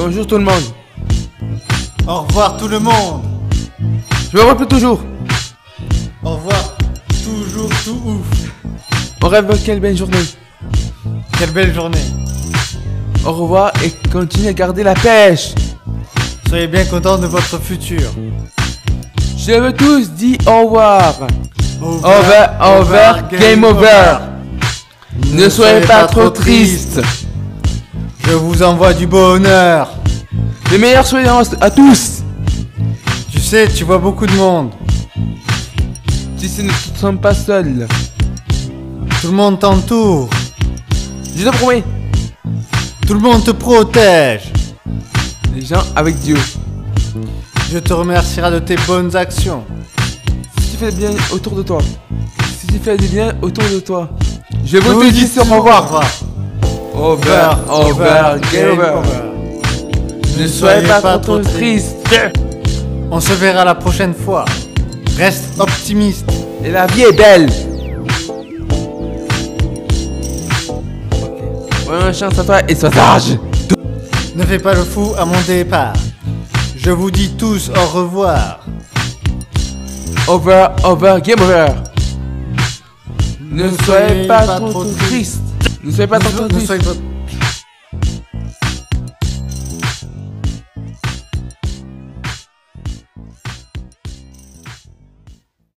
Bonjour tout le monde. Au revoir tout le monde. Je me rappelle toujours. Au revoir. Toujours tout ouf. On rêve quelle belle journée. Quelle belle journée. Au revoir et continuez à garder la pêche. Soyez bien contents de votre futur. Je veux tous dire au revoir. Over, over, game over. Ne soyez pas trop tristes. Je vous envoie du bonheur. Les meilleurs soignants à tous. Tu sais, tu vois beaucoup de monde. Si ce ne sommes pas seuls. Tout le monde t'entoure. Je te promets. Tout le monde te protège. Les gens avec Dieu. Je te remercierai de tes bonnes actions. Si tu fais bien autour de toi. Si tu fais du bien autour de toi. Je Je vous dis dis au revoir. Over, over, game over. Ne soyez pas trop tristes. On se verra la prochaine fois. Reste optimiste. Et la vie est belle. Bonne chance à toi et sois sage. Ne fais pas le fou à mon départ. Je vous dis tous au revoir. Over, over, game over. Ne soyez pas trop tristes. Ne soyez pas trop Ne tristes. soyez pas-